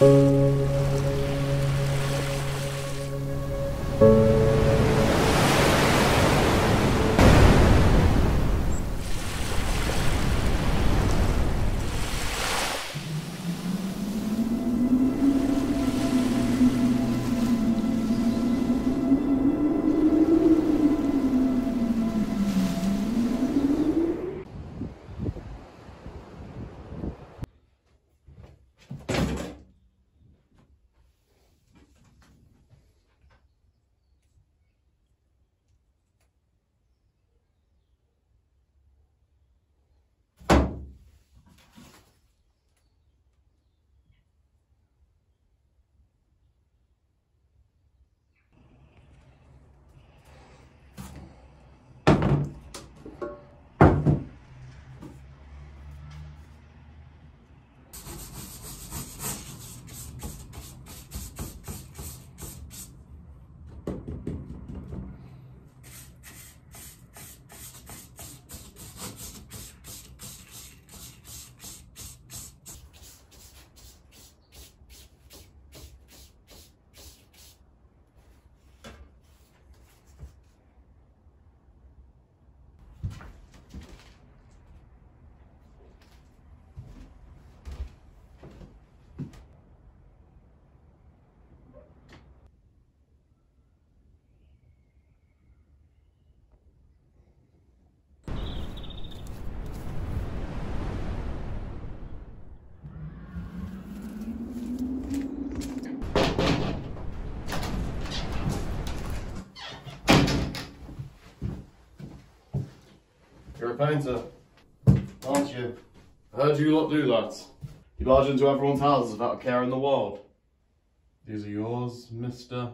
You're a painter, aren't you? I heard you lot do that. You barge into everyone's houses without a care in the world. These are yours, Mr.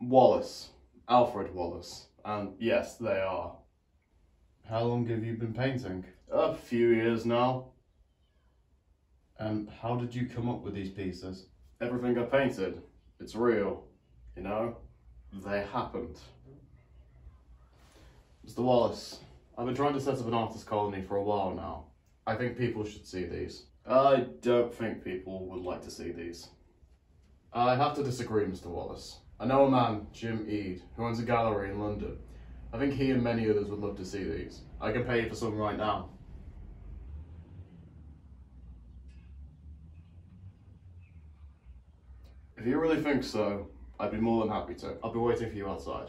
Wallis. Alfred Wallis. And yes, they are. How long have you been painting? A few years now. And how did you come up with these pieces? Everything I painted, it's real, you know? They happened. Mr. Wallis, I've been trying to set up an artist colony for a while now. I think people should see these. I don't think people would like to see these. I have to disagree, Mr. Wallis. I know a man, Jim Ede, who owns a gallery in London. I think he and many others would love to see these. I can pay you for some right now. If you really think so, I'd be more than happy to. I'll be waiting for you outside.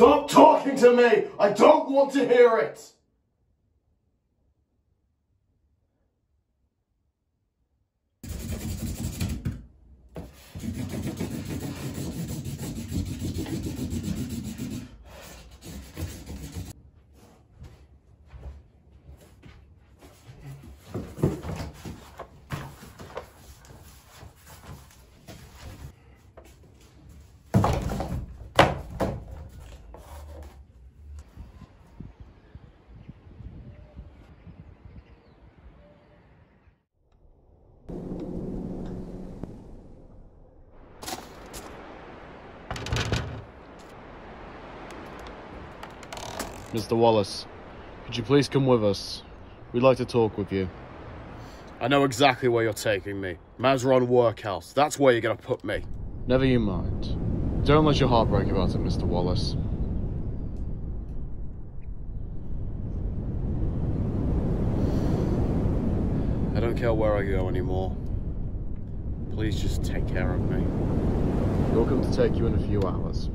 Stop talking to me! I don't want to hear it! Mr. Wallis, could you please come with us? We'd like to talk with you. I know exactly where you're taking me. Madron Workhouse. That's where you're going to put me. Never you mind. Don't let your heart break about it, Mr. Wallis. I don't care where I go anymore. Please just take care of me. You'll come to take you in a few hours.